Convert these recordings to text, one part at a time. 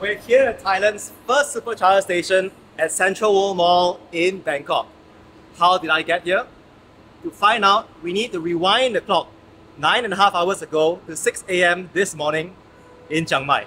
We're here at Thailand's first supercharger station at Central World Mall in Bangkok. How did I get here? To find out, we need to rewind the clock nine and a half hours ago to 6 a.m. this morning in Chiang Mai.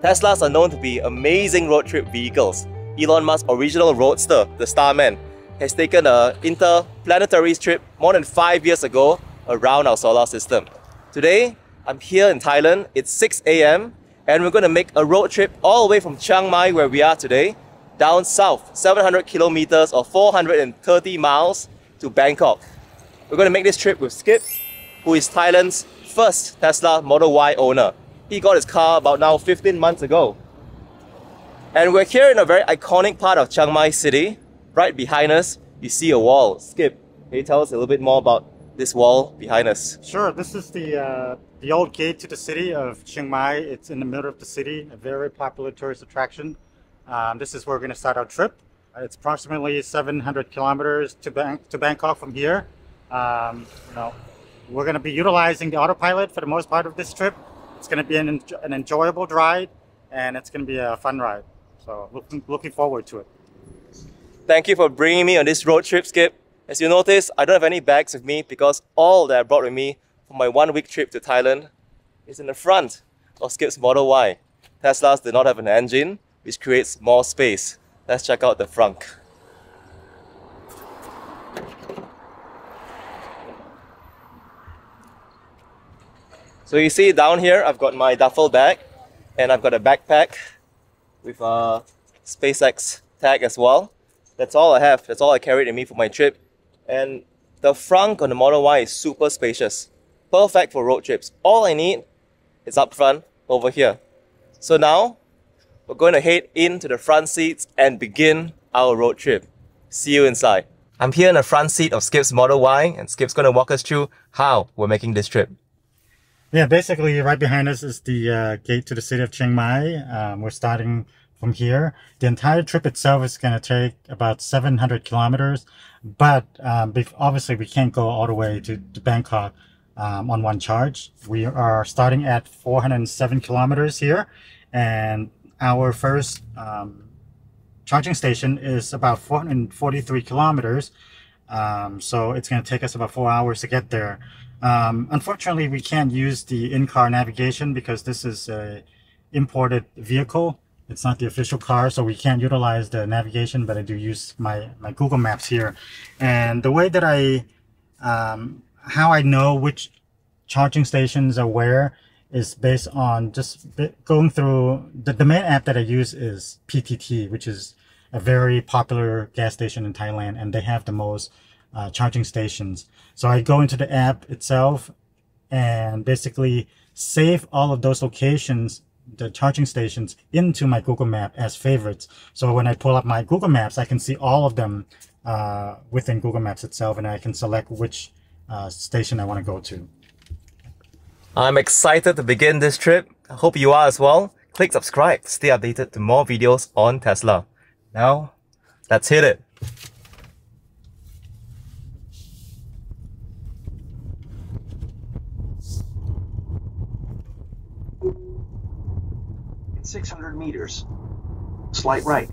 Teslas are known to be amazing road trip vehicles. Elon Musk's original Roadster, the Starman, has taken an interplanetary trip more than five years ago around our solar system. Today, I'm here in Thailand. It's 6 a.m. and we're going to make a road trip all the way from Chiang Mai, where we are today, down south, 700 kilometers or 430 miles to Bangkok. We're going to make this trip with Skip, who is Thailand's first Tesla Model Y owner. He got his car about now 15 months ago. And we're here in a very iconic part of Chiang Mai city. Right behind us, you see a wall. Skip, can you tell us a little bit more about this wall behind us? Sure, this is the uh, the old gate to the city of Chiang Mai. It's in the middle of the city, a very popular tourist attraction. Um, this is where we're going to start our trip. It's approximately 700 kilometers to, to Bangkok from here. Um, you know, we're going to be utilizing the autopilot for the most part of this trip. It's going to be an, an enjoyable ride and it's going to be a fun ride. So looking, looking forward to it. Thank you for bringing me on this road trip, Skip. As you notice, I don't have any bags with me because all that I brought with me for my one week trip to Thailand is in the front of Skip's Model Y. Teslas do not have an engine, which creates more space. Let's check out the front. So you see down here, I've got my duffel bag and I've got a backpack with a SpaceX tag as well. That's all I have. That's all I carried in me for my trip. And the front on the Model Y is super spacious. Perfect for road trips. All I need is up front over here. So now, we're going to head into the front seats and begin our road trip. See you inside. I'm here in the front seat of Skip's Model Y and Skip's going to walk us through how we're making this trip. Yeah, basically right behind us is the uh, gate to the city of Chiang Mai. Um, we're starting from here. The entire trip itself is going to take about 700 kilometers, but um, obviously we can't go all the way to, to Bangkok um, on one charge. We are starting at 407 kilometers here, and our first um, charging station is about 443 kilometers. Um, so it's going to take us about four hours to get there. Um, unfortunately, we can't use the in-car navigation because this is a imported vehicle. It's not the official car, so we can't utilize the navigation, but I do use my, my Google Maps here. And the way that I, um, how I know which charging stations are where is based on just going through, the, the main app that I use is PTT, which is a very popular gas station in Thailand, and they have the most uh, charging stations. So I go into the app itself and basically save all of those locations, the charging stations into my Google Map as favorites. So when I pull up my Google Maps, I can see all of them uh, within Google Maps itself and I can select which uh, station I want to go to. I'm excited to begin this trip. I hope you are as well. Click subscribe to stay updated to more videos on Tesla. Now, let's hit it. 600 meters. Slight right.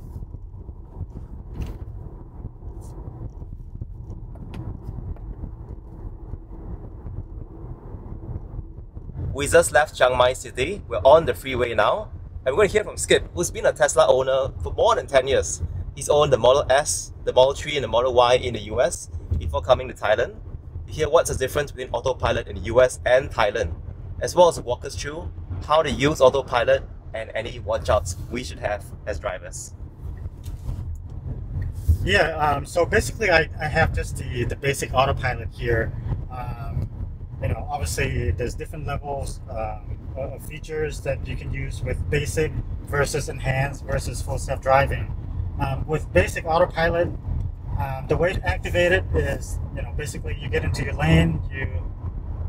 We just left Chiang Mai City. We're on the freeway now. And we're going to hear from Skip, who's been a Tesla owner for more than 10 years. He's owned the Model S, the Model 3, and the Model Y in the US before coming to Thailand. You hear what's the difference between autopilot in the US and Thailand, as well as walk us through how to use autopilot and any watchouts we should have as drivers? Yeah, um, so basically I, I have just the, the basic autopilot here. Um, you know, obviously there's different levels um, of features that you can use with basic versus enhanced versus full self-driving. Um, with basic autopilot, um, the way to activate it is, you know, basically you get into your lane, you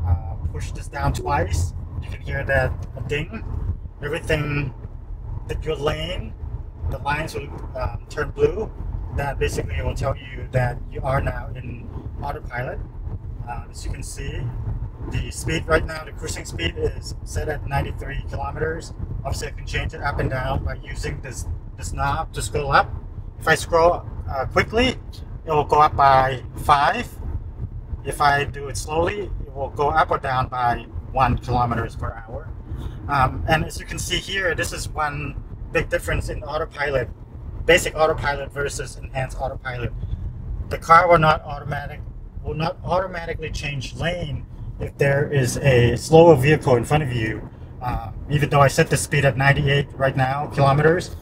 uh, push this down twice, you can hear that ding, everything that you're laying, the lines will um, turn blue. That basically will tell you that you are now in autopilot. Uh, as you can see, the speed right now, the cruising speed is set at 93 kilometers. Obviously, I can change it up and down by using this this knob to scroll up. If I scroll uh, quickly, it will go up by five. If I do it slowly, it will go up or down by one kilometers per hour. Um, and as you can see here, this is one big difference in autopilot, basic autopilot versus enhanced autopilot. The car will not automatic will not automatically change lane if there is a slower vehicle in front of you. Uh, even though I set the speed at 98 right now kilometers,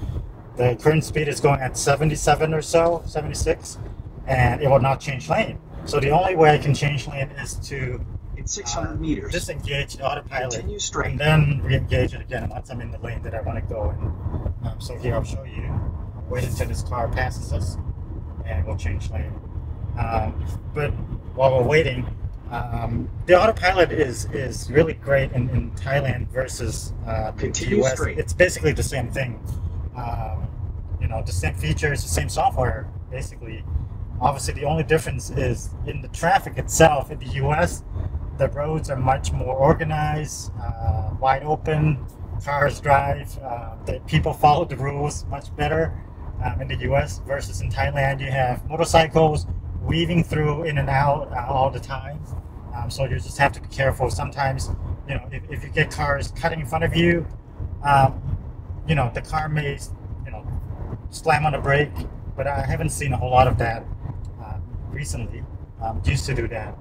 the current speed is going at 77 or so, 76, and it will not change lane. So the only way I can change lane is to 600 uh, meters, disengage the autopilot continue straight. and then re-engage it again once I'm in the lane that I want to go in. Um, so here I'll show you. Wait until this car passes us, and we'll change lane. Um, but while we're waiting, um, the autopilot is is really great in, in Thailand versus uh, the US. straight. It's basically the same thing. Um, you know, the same features, the same software, basically. Obviously, the only difference is in the traffic itself. In the US, the roads are much more organized, uh, wide open. Cars drive. Uh, the people follow the rules much better um, in the U.S. versus in Thailand. You have motorcycles weaving through in and out uh, all the time. Um, so you just have to be careful. Sometimes, you know, if, if you get cars cutting in front of you, um, you know, the car may, you know, slam on the brake. But I haven't seen a whole lot of that uh, recently. Um, used to do that.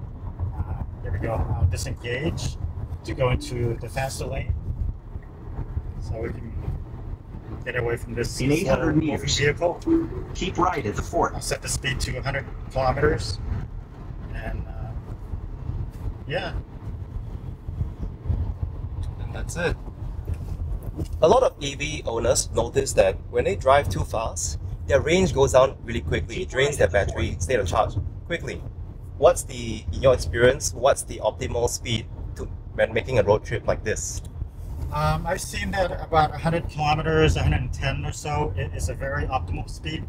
Uh, there we go. I'll disengage to go into the faster lane. So we can get away from this In 800 slow meters. vehicle. Keep right at the fort. I'll set the speed to 100 kilometers. And uh, yeah, And that's it. A lot of EV owners notice that when they drive too fast, their range goes down really quickly. It drains their battery, state of charge quickly. What's the, in your experience, what's the optimal speed to when making a road trip like this? um, I've seen that about 100 kilometers, 110 or so is a very optimal speed.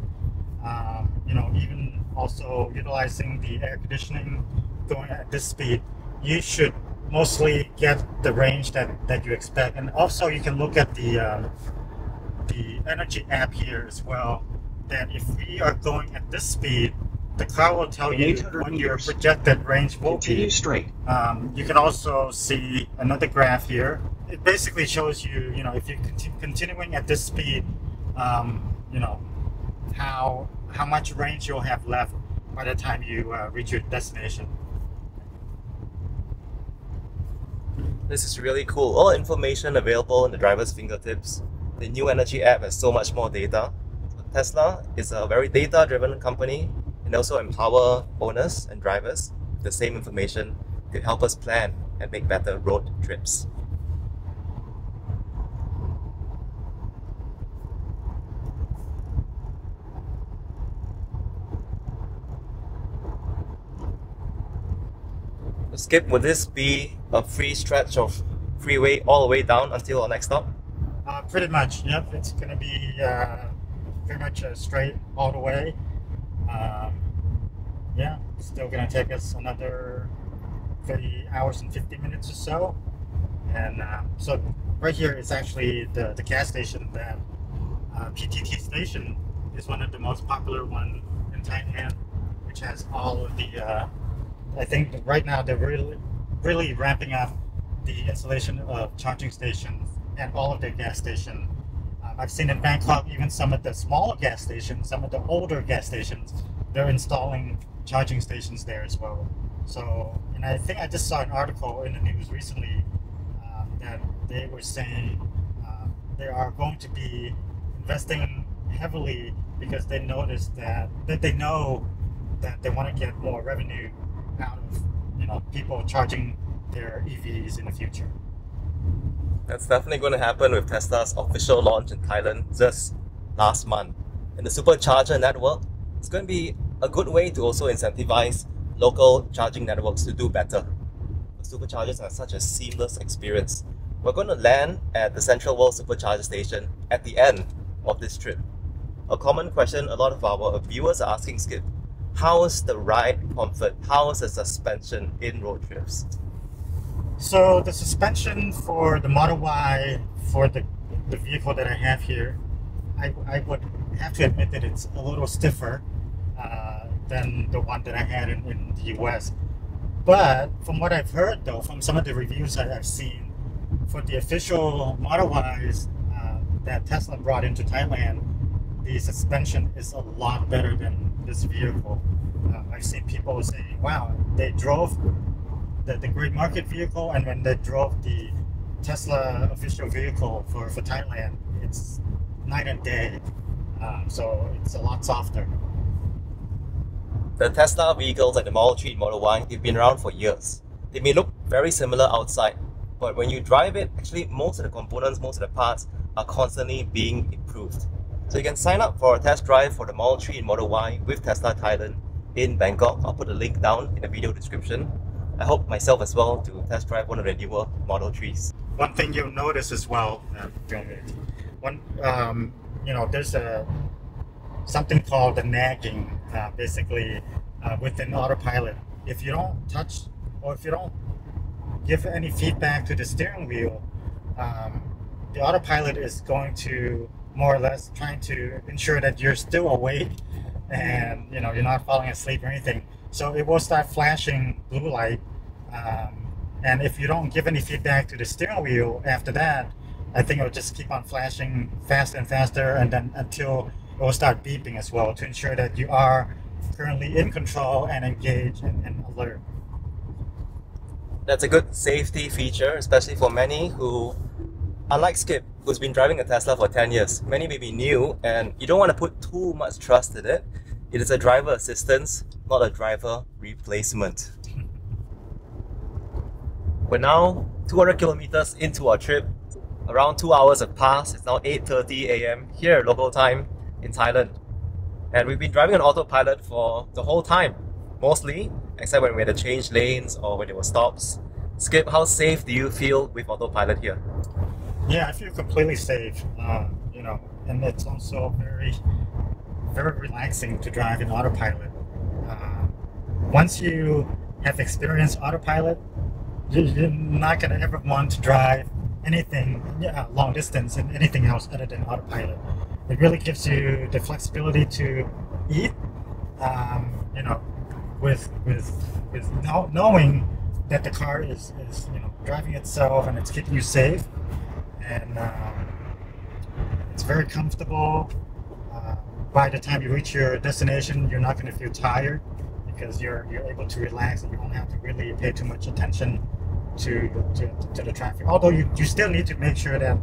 Um, you know, even also utilizing the air conditioning going at this speed, you should mostly get the range that, that you expect. And also, you can look at the um, the energy app here as well. That if we are going at this speed, the car will tell you when your projected range will Continue be. straight. Um, you can also see another graph here. It basically shows you, you know, if you're conti- continuing at this speed, um, you know, how how much range you'll have left by the time you uh, reach your destination. This is really cool. All information available in the driver's fingertips. The new energy app has so much more data. Tesla is a very data driven company and also empower owners and drivers with the same information to help us plan and make better road trips. Skip, would this be a free stretch of freeway all the way down until our next stop? Uh, pretty much, yep. It's going to be uh, pretty much uh, straight all the way. Um, yeah, still to take us another 30 hours and 50 minutes or so. And uh, so right here is actually the, the gas station that uh, PTT station is one of the most popular one in Thailand, which has all of the. Uh, I think right now they're really, really ramping up the installation of charging stations at all of their gas stations. Um, I've seen in Bangkok even some of the smaller gas stations, some of the older gas stations, they're installing charging stations there as well. So, and I think I just saw an article in the news recently um, that they were saying uh, they are going to be investing heavily because they noticed that that they know that they want to get more revenue out of you know people charging their EVs in the future. That's definitely going to happen with Tesla's official launch in Thailand just last month. And the supercharger network is going to be a good way to also incentivize local charging networks to do better. Superchargers are such a seamless experience. We're going to land at the Central World Supercharger station at the end of this trip. A common question a lot of our viewers are asking Skip how's the ride comfort? How's the suspension in road trips? So the suspension for the Model Y for the the vehicle that I have here, I, I would have to admit that it's a little stiffer uh, than the one that I had in, in the US. But from what I've heard, though, from some of the reviews that I've seen, for the official Model Ys uh, that Tesla brought into Thailand, the suspension is a lot better than this vehicle. Uh, I've seen people saying, wow, they drove the, the gray market vehicle, and when they drove the Tesla official vehicle for, for Thailand, it's night and day. Um, so it's a lot softer. The Tesla vehicles like the Model 3 and Model Y, they've been around for years. They may look very similar outside, but when you drive it, actually most of the components, most of the parts are constantly being improved. So you can sign up for a test drive for the Model 3 and Model Y with Tesla Thailand in Bangkok. I'll put the link down in the video description. I hope myself as well to test drive one of the newer Model 3s. One thing you'll notice as well, uh, one, um, you know, there's a something called the nagging, uh, basically uh, within autopilot. If you don't touch or if you don't give any feedback to the steering wheel, um, the autopilot is going to more or less trying to ensure that you're still awake and you know you're not falling asleep or anything. So it will start flashing blue light, um, and if you don't give any feedback to the steering wheel after that, I think it will just keep on flashing faster and faster, and then until will start beeping as well to ensure that you are currently in control and engaged and, and alert. That's a good safety feature, especially for many who, unlike Skip, who's been driving a Tesla for 10 years, many may be new and you don't want to put too much trust in it. It is a driver assistance, not a driver replacement. We're now 200 kilometers into our trip. Around two hours have passed. It's now 8.30 a.m. here local time in Thailand. And we've been driving on autopilot for the whole time, mostly, except when we had to change lanes or when there were stops. Skip, how safe do you feel with autopilot here? Yeah, I feel completely safe. Uh, you know, and it's also very, very relaxing to drive in autopilot. Uh, once you have experienced autopilot, you're not gonna ever want to drive anything yeah, long distance and anything else other than autopilot. It really gives you the flexibility to eat, um, you know, with with with knowing that the car is, is you know driving itself and it's keeping you safe, and um, it's very comfortable. Uh, by the time you reach your destination, you're not going to feel tired because you're you're able to relax and you don't have to really pay too much attention to to, to the traffic. Although you, you still need to make sure that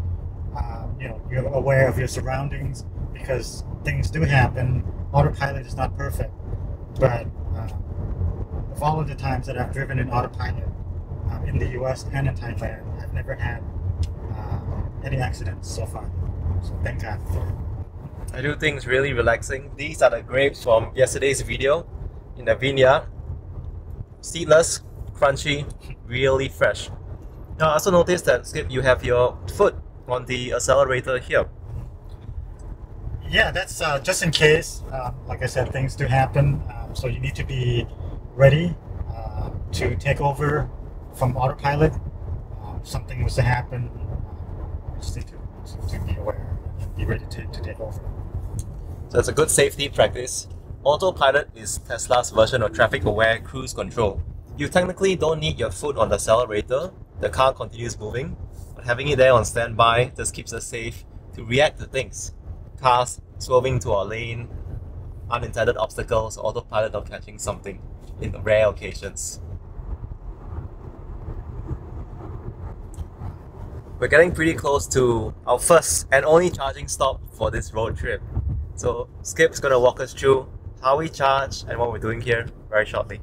you know you're aware of your surroundings because things do happen. Autopilot is not perfect, but uh, of all of the times that I've driven in autopilot uh, in the U.S. and in Thailand, I've never had uh, any accidents so far. So thank God. I do things really relaxing. These are the grapes from yesterday's video in the vineyard. Seedless, crunchy, really fresh. Now I also noticed that Skip, you have your foot on the accelerator here. Yeah, that's uh, just in case. Uh, like I said, things do happen, um, so you need to be ready uh, to take over from autopilot. Uh, something was to happen, uh, you just need to, to, be aware and be ready to, to take over. So it's a good safety practice. Autopilot is Tesla's version of traffic aware cruise control. You technically don't need your foot on the accelerator, the car continues moving, but having it there on standby just keeps us safe to react to things. Cars swerving to our lane, unintended obstacles, autopilot or catching something in rare occasions. We're getting pretty close to our first and only charging stop for this road trip. So Skip's gonna walk us through how we charge and what we're doing here very shortly.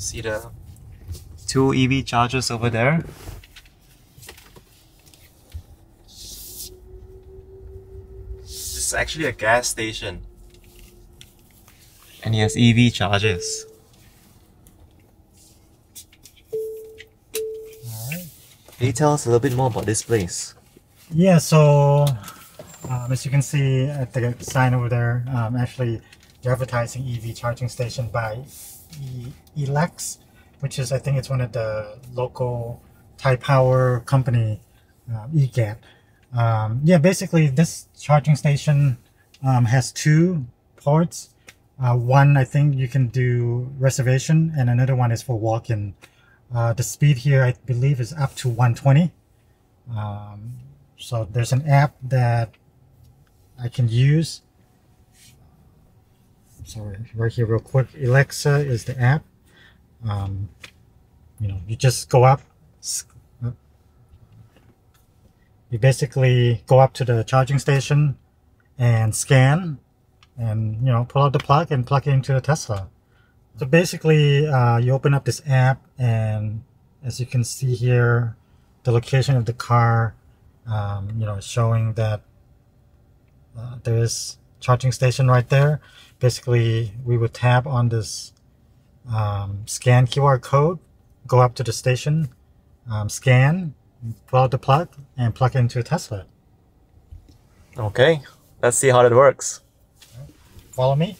See the two EV chargers over there. This is actually a gas station. And he has EV chargers. Alright. Can you tell us a little bit more about this place? Yeah, so um, as you can see at the sign over there, um, actually they're advertising EV charging station by Elex, which is I think it's one of the local Thai Power company, um, EGAT. Um, yeah, basically this charging station um, has two ports. Uh, one I think you can do reservation, and another one is for walk-in. Uh, the speed here I believe is up to 120. Um, so there's an app that I can use. Sorry, right here, real quick. Alexa is the app. Um, you know, you just go up. You basically go up to the charging station and scan, and you know, pull out the plug and plug it into the Tesla. So basically, uh, you open up this app, and as you can see here, the location of the car um, you know, showing that uh, there is charging station right there. Basically, we would tap on this um, scan QR code, go up to the station, um, scan, pull out the plug, and plug it into a Tesla. Okay, let's see how that works. Follow me.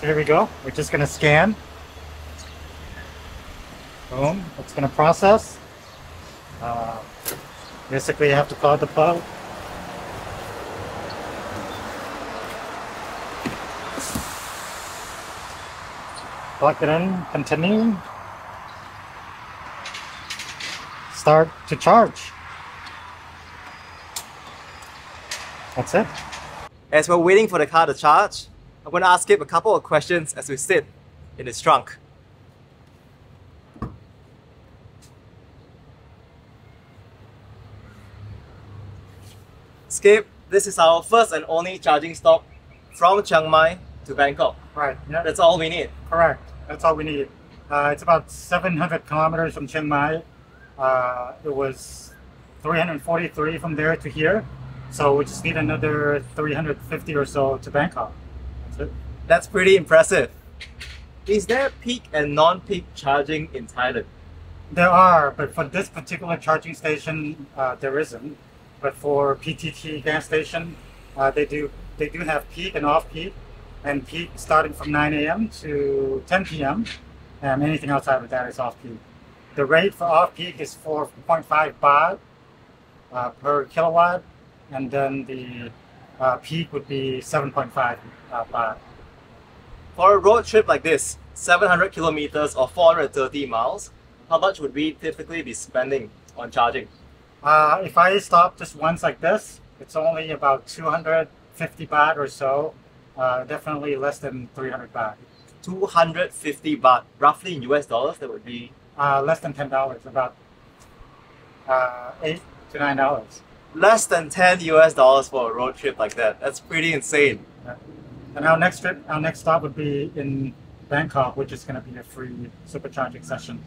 So here we go. We're just gonna scan. Boom. It's gonna process. Uh, basically, you have to pull the plug. Plug it in. Continue. Start to charge. That's it. As we're waiting for the car to charge, I'm going to ask him a couple of questions as we sit in his trunk. Skip, this is our first and only charging stop from Chiang Mai to Bangkok. Right. Yeah. That's all we need. Correct. That's all we need. Uh, it's about 700 kilometers from Chiang Mai. Uh, it was 343 from there to here. So we just need another 350 or so to Bangkok. That's it. That's pretty impressive. Is there peak and non-peak charging in Thailand? There are, but for this particular charging station, uh, there isn't. But for PTT gas station, uh, they do they do have peak and off peak, and peak starting from 9 a.m. to 10 p.m. And anything outside of that is off peak. The rate for off peak is 4.5 baht uh, per kilowatt, and then the uh, peak would be 7.5 uh, baht. For a road trip like this, 700 kilometers or 430 miles, how much would we typically be spending on charging? Uh, if I stop just once like this, it's only about 250 baht or so. Uh, definitely less than 300 baht. 250 baht, roughly in US dollars, that would be Uh, less than $10, about uh, 8 to $9. less than 10 US dollars for a road trip like that. That's pretty insane. And our next trip, our next stop would be in Bangkok, which is going to be a free supercharging session.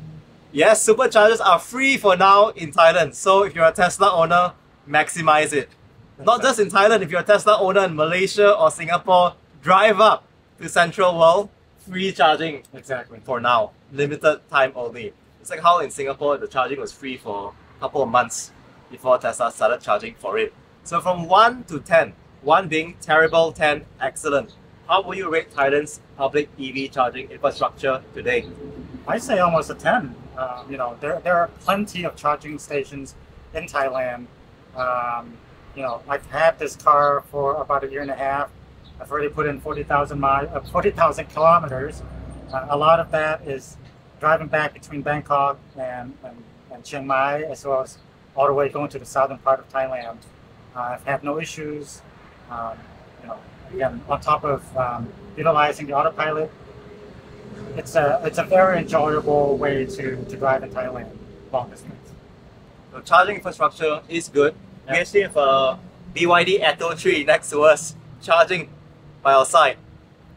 Yes, superchargers are free for now in Thailand. So if you're a Tesla owner, maximize it. Not just in Thailand, if you're a Tesla owner in Malaysia or Singapore, drive up to Central World, free charging Exactly. for now, limited time only. It's like how in Singapore the charging was free for a couple of months before Tesla started charging for it. So from 1 to 10, 1 being terrible, 10 excellent. How will you rate Thailand's public EV charging infrastructure today? I say almost a 10. Um, you know, there, there are plenty of charging stations in Thailand. Um, you know, I've had this car for about a year and a half. I've already put in 40,000 miles, uh, 40,000 kilometers. Uh, a lot of that is driving back between Bangkok and, and, and Chiang Mai, as well as all the way going to the southern part of Thailand. Uh, I've had no issues. Um, you know, again, on top of um, utilizing the autopilot, it's a it's a very enjoyable way to, to drive in Thailand long distance. The charging infrastructure is good. We Yeah. actually have a BYD Atto 3 next to us. charging by our side.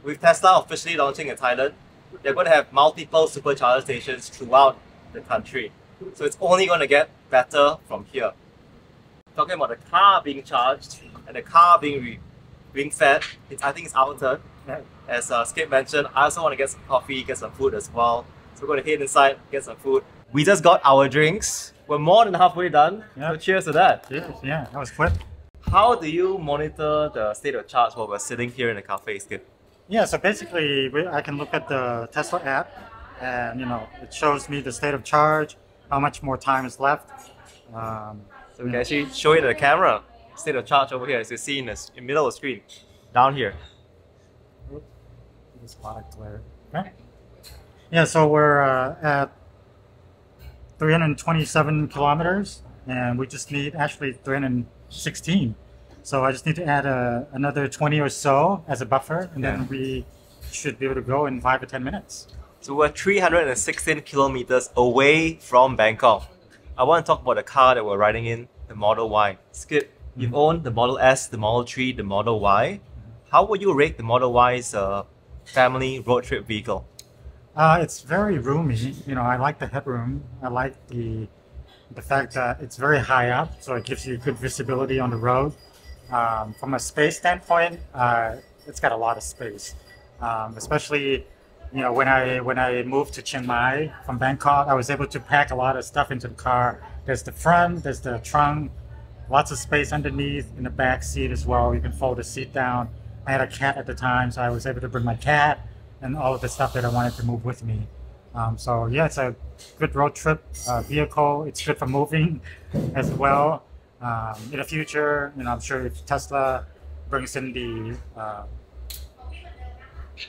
With Tesla officially launching in Thailand, they're going to have multiple supercharger stations throughout the country. So it's only going to get better from here. Talking about the car being charged and the car being re- being fed, it's, I think it's our turn. As uh, Skip mentioned, I also want to get some coffee, get some food as well. So we're going to head inside, get some food. We just got our drinks. We're more than halfway done. Yeah. So cheers to that. Yeah, yeah, that was quick. How do you monitor the state of charge while we're sitting here in the cafe, Skip? Yeah, so basically, we, I can look at the Tesla app, and you know, it shows me the state of charge, how much more time is left. Um, So we can actually show it to the camera. State of charge over here, as you see in the, in the middle of the screen. Down here. There's a lot of glare. Okay. Yeah, so we're uh, at 327 kilometers, and we just need actually 316. So I just need to add uh, another 20 or so as a buffer, and Yeah. then we should be able to go in five or 10 minutes. So we're 316 kilometers away from Bangkok. I want to talk about the car that we're riding in, the Model Y. Skip, you've owned the Model S, the Model 3, the Model Y. How would you rate the Model Y's uh, family road trip vehicle? Uh, it's very roomy. You know, I like the headroom. I like the the fact that it's very high up, so it gives you good visibility on the road. Um, from a space standpoint, uh, it's got a lot of space. Um, especially, you know, when I when I moved to Chiang Mai from Bangkok, I was able to pack a lot of stuff into the car. There's the front, there's the trunk, lots of space underneath in the back seat as well. You can fold the seat down. I had a cat at the time, so I was able to bring my cat and all of the stuff that I wanted to move with me. Um, so yeah, it's a good road trip uh, vehicle. It's good for moving as well. Um, in the future, you know, I'm sure if Tesla brings in the uh,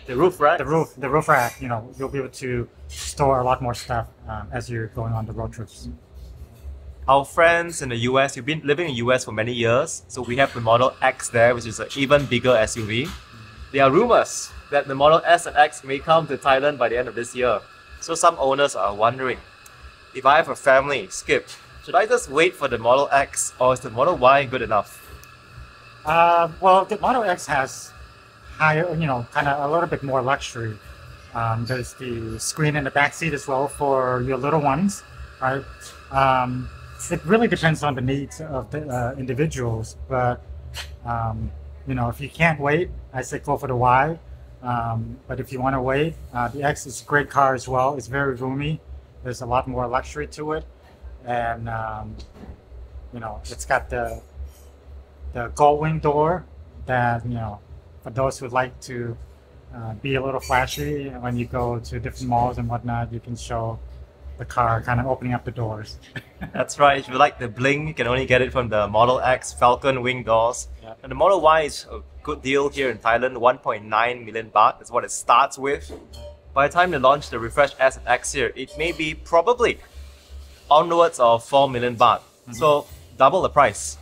The roof rack? the roof the roof rack, you know, you'll be able to store a lot more stuff um, as you're going on the road trips. Our friends in the US, you've been living in the US for many years, so we have the Model X there, which is an even bigger SUV. There are rumors that the Model S and X may come to Thailand by the end of this year. So some owners are wondering, if I have a family, Skip, should I just wait for the Model X or is the Model Y good enough? Uh, well, the Model X has higher, you know, kind of a little bit more luxury. Um, there's the screen in the back seat as well for your little ones, right? Um, it really depends on the needs of the uh, individuals, but um, you know, if you can't wait, I say go for the Y. Um, but if you want to wait, uh, the X is a great car as well. It's very roomy. There's a lot more luxury to it, and um, you know, it's got the the gold wing door that you know for those who like to uh, be a little flashy when you go to different malls and whatnot you can show the car kind of opening up the doors That's right, if you like the bling, you can only get it from the Model X Falcon wing doors. Yeah. And the Model Y is a good deal here in Thailand, 1.9 million baht is what it starts with. By the time they launch the refreshed S and X here, it may be probably onwards of 4 million baht. Mm-hmm. So double the price.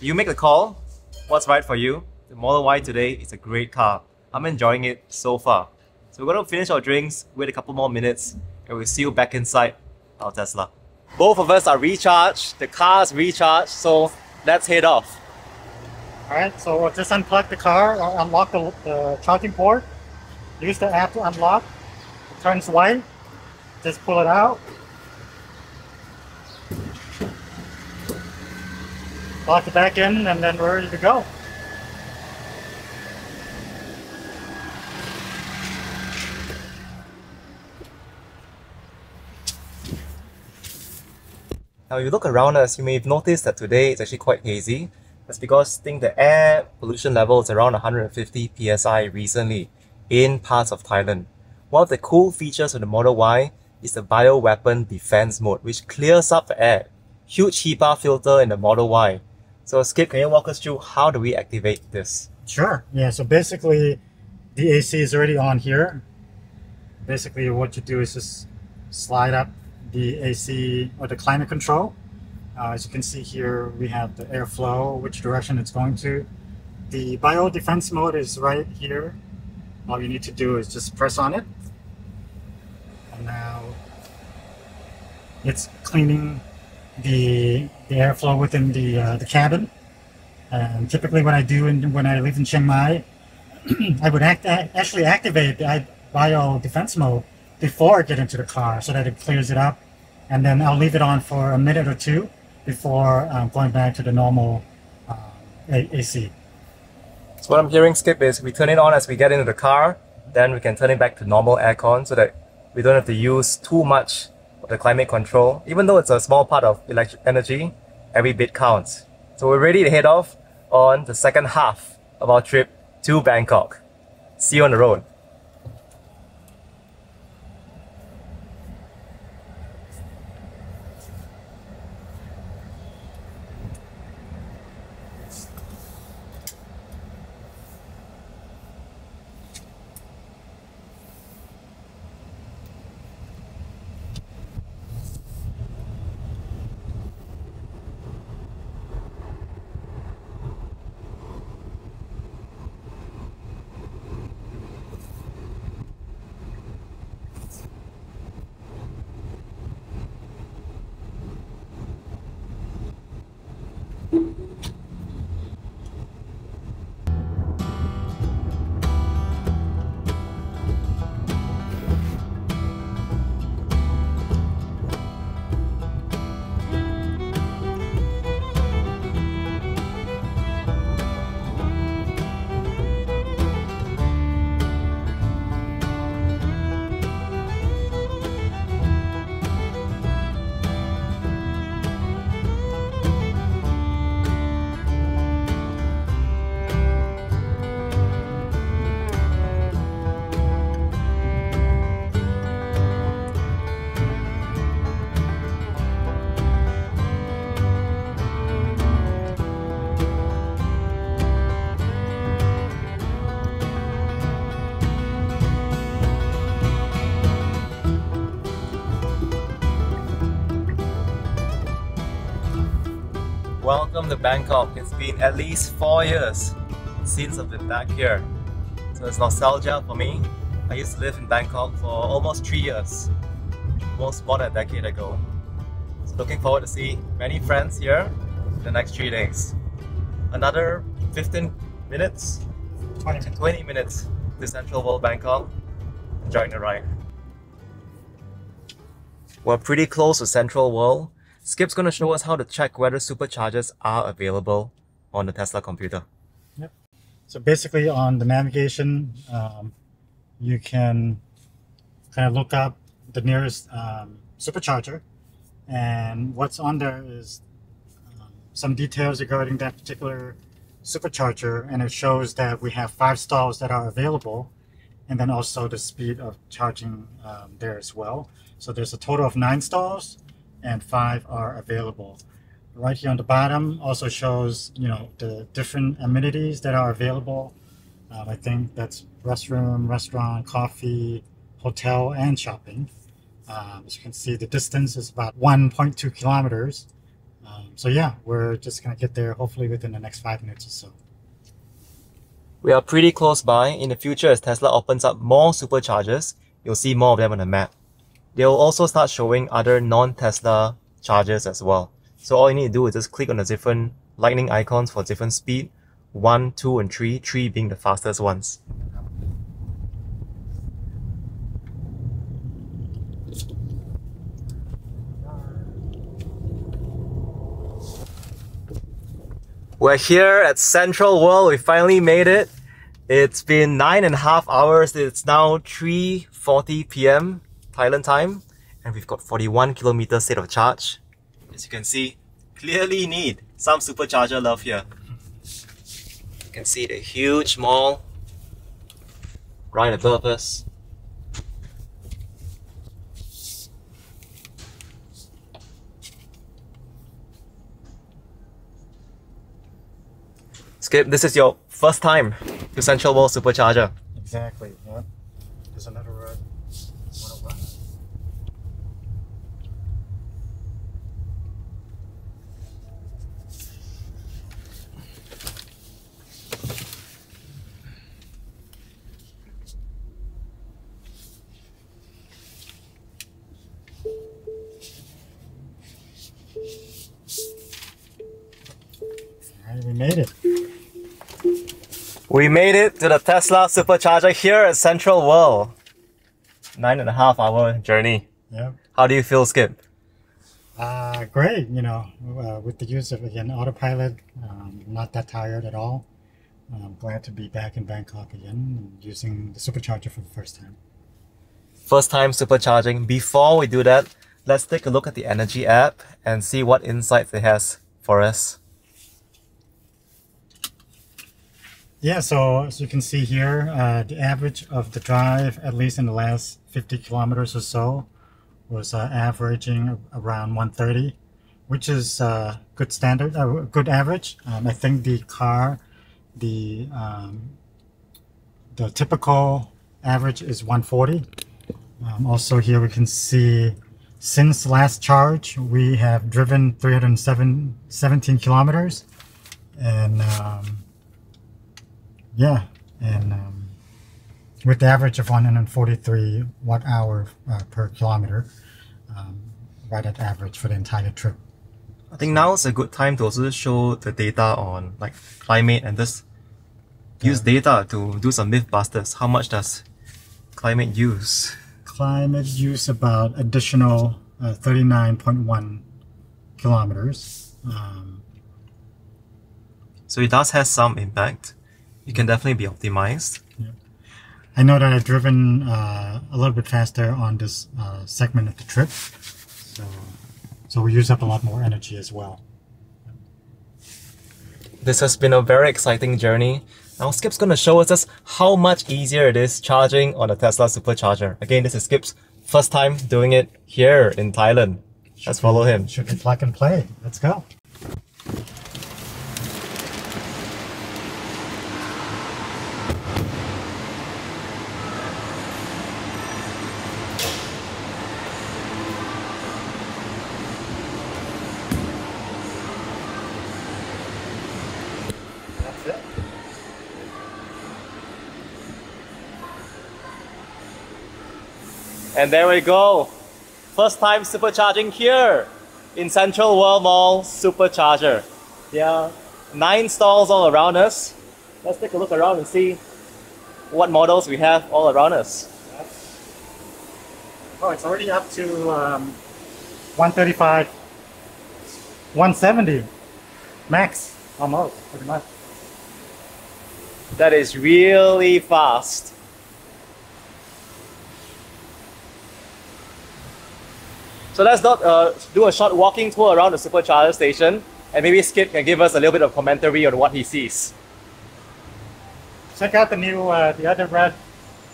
You make the call. What's right for you? The Model Y today is a great car. I'm enjoying it so far. So we're gonna finish our drinks, wait a couple more minutes, and we'll see you back inside our Tesla. Both of us are recharged, the car's recharged, so let's head off. all right so we'll just unplug the car or unlock the, the charging port use the app to unlock it turns white just pull it out lock it back in and then we're ready to go Now, you look around us, you may have noticed that today it's actually quite hazy. That's because I think the air pollution level is around 150 psi recently in parts of Thailand. One of the cool features of the Model Y is the bioweapon defense mode, which clears up the air. Huge HEPA filter in the Model Y. So, Skip, can you walk us through how do we activate this? Sure. Yeah. So basically, the AC is already on here. Basically, what you do is just slide up the AC or the climate control. Uh, as you can see here, we have the airflow, which direction it's going to. The bio defense mode is right here. All you need to do is just press on it. And now it's cleaning the, the airflow within the, uh, the cabin. And typically, what I do in, when I live in Chiang Mai, I would act, actually activate the bio defense mode before I get into the car so that it clears it up. And then I'll leave it on for a minute or two before um, going back to the normal uh, AC. So what I'm hearing, Skip, is we turn it on as we get into the car, then we can turn it back to normal aircon so that we don't have to use too much of the climate control. Even though it's a small part of electric energy, every bit counts. So we're ready to head off on the second half of our trip to Bangkok. See you on the road. Welcome to Bangkok. It's been at least four years since I've been back here. So it's nostalgia for me. I used to live in Bangkok for almost three years, almost more than a decade ago. So looking forward to see many friends here in the next three days. Another 15 minutes, 20 minutes. 20 minutes to Central World Bangkok. Enjoying the ride. We're pretty close to Central World. Skip's going to show us how to check whether superchargers are available on the Tesla computer. Yep. So basically, on the navigation, um, you can kind of look up the nearest um, supercharger, and what's on there is um, some details regarding that particular supercharger, and it shows that we have five stalls that are available, and then also the speed of charging um, there as well. So there's a total of nine stalls, and five are available. Right here on the bottom also shows, you know, the different amenities that are available. Um, I think that's restroom, restaurant, coffee, hotel, and shopping. Um, as you can see, the distance is about 1.2 kilometers. Um, so yeah, we're just gonna get there hopefully within the next five minutes or so. We are pretty close by. In the future, as Tesla opens up more superchargers, you'll see more of them on the map. They'll also start showing other non-Tesla chargers as well. So all you need to do is just click on the different lightning icons for different speed. 1, 2, and 3, 3 being the fastest ones. We're here at Central World. We finally made it. It's been nine and a half hours. It's now 3.40 p.m. Thailand time. And we've got 41 kilometers state of charge. As you can see, clearly need some supercharger love here. You can see the huge mall right above us. Skip, this is your first time to Central World Supercharger. Exactly. Yeah. There's another road. We made it to the Tesla supercharger here at Central World. Nine and a half hour journey. Yeah. How do you feel, Skip? Uh, great, you know, uh, with the use of, again, autopilot, um, not that tired at all. I'm glad to be back in Bangkok again using the supercharger for the first time. First time supercharging. Before we do that, let's take a look at the Energy app and see what insights it has for us. Yeah, so as you can see here, uh, the average of the drive, at least in the last 50 kilometers or so, was uh, averaging around 130, which is uh, good standard, a uh, good average. Um, I think the car, the um, the typical average is 140. Um, also here we can see since last charge we have driven 307 17 kilometers and um, yeah, and um, with the average of 143 watt hour uh, per kilometer, um, right at average for the entire trip. I think now is a good time to also show the data on like climate and just use data to do some myth mythbusters. How much does climate use? Climate use about additional uh, 39.1 kilometers. Um, so it does have some impact it can definitely be optimized. Yeah. I know that I've driven uh, a little bit faster on this uh, segment of the trip, so so we use up a lot more energy as well. This has been a very exciting journey. Now Skip's going to show us just how much easier it is charging on a Tesla supercharger. Again, this is Skip's first time doing it here in Thailand. Let's follow him. Should be plug and play. Let's go. And there we go. First time supercharging here in Central World Mall Supercharger. Yeah, nine stalls all around us. Let's take a look around and see what models we have all around us. Oh, it's already up to um, 135, 170 max almost, pretty much. That is really fast. So let's not uh, do a short walking tour around the supercharger station and maybe Skip can give us a little bit of commentary on what he sees. Check out the new, uh, the other red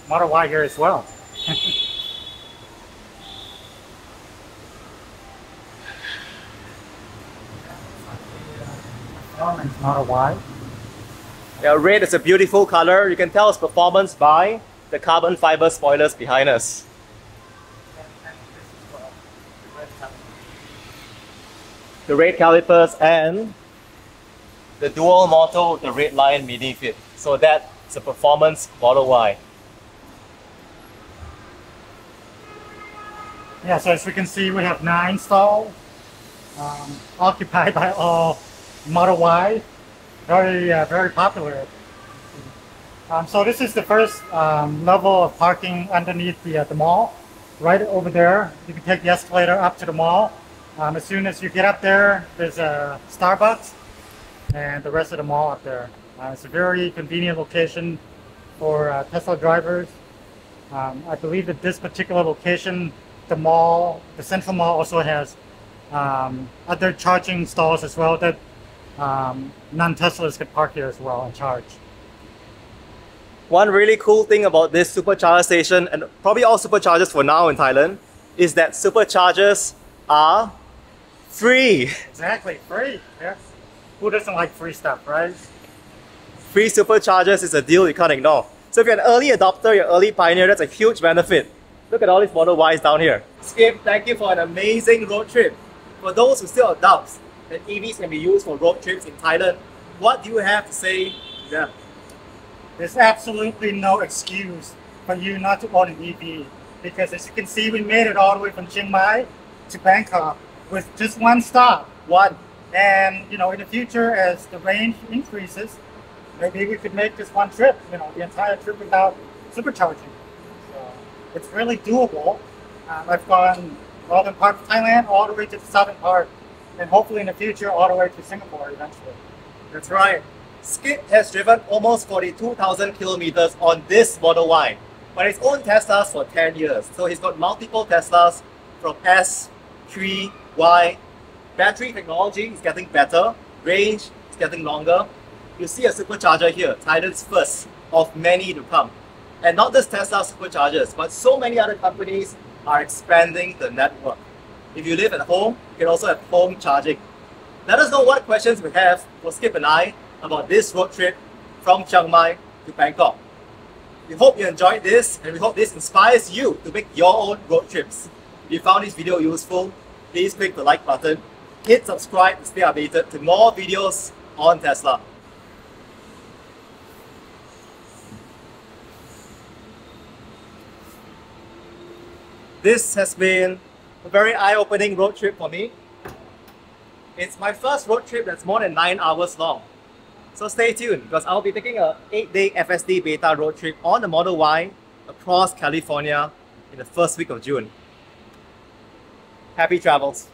Model Y here as well. Model Y. Yeah, red is a beautiful color. You can tell its performance by the carbon fiber spoilers behind us. The red calipers and the dual motor the red Lion mini fit. So that's a performance Model Y. Yeah, so as we can see, we have nine stalls um, occupied by all Model Y. Very, uh, very popular. Um, so this is the first um, level of parking underneath the, uh, the mall. Right over there, you can take the escalator up to the mall um, as soon as you get up there, there's a Starbucks and the rest of the mall up there. Uh, it's a very convenient location for uh, Tesla drivers. Um, I believe that this particular location, the mall, the central mall also has um, other charging stalls as well that um, non-Teslas can park here as well and charge. One really cool thing about this supercharger station, and probably all superchargers for now in Thailand, is that superchargers are Free. Exactly, free. Yeah. Who doesn't like free stuff, right? Free superchargers is a deal you can't ignore. So if you're an early adopter, you're early pioneer, that's a huge benefit. Look at all these Model Ys down here. Skip, thank you for an amazing road trip. For those who still have doubts that EVs can be used for road trips in Thailand, what do you have to say to them? There's absolutely no excuse for you not to own an EV because as you can see, we made it all the way from Chiang Mai to Bangkok with just one stop. One. And you know, in the future, as the range increases, maybe we could make just one trip, you know, the entire trip without supercharging. So it's really doable. Um, I've gone northern part of Thailand all the way to the southern part, and hopefully in the future all the way to Singapore eventually. That's right. Skip has driven almost 42,000 kilometers on this Model Y, but his own Teslas for 10 years. So he's got multiple Teslas from S, 3, Y. Battery technology is getting better, range is getting longer. You see a supercharger here, Thailand's first of many to come. And not just Tesla superchargers, but so many other companies are expanding the network. If you live at home, you can also have home charging. Let us know what questions we have for Skip and I about this road trip from Chiang Mai to Bangkok. We hope you enjoyed this and we hope this inspires you to make your own road trips. If you found this video useful, please click the like button, hit subscribe to stay updated to more videos on Tesla. This has been a very eye-opening road trip for me. It's my first road trip that's more than 9 hours long. So stay tuned because I'll be taking a 8-day FSD beta road trip on the Model Y across California in the first week of June. Happy travels!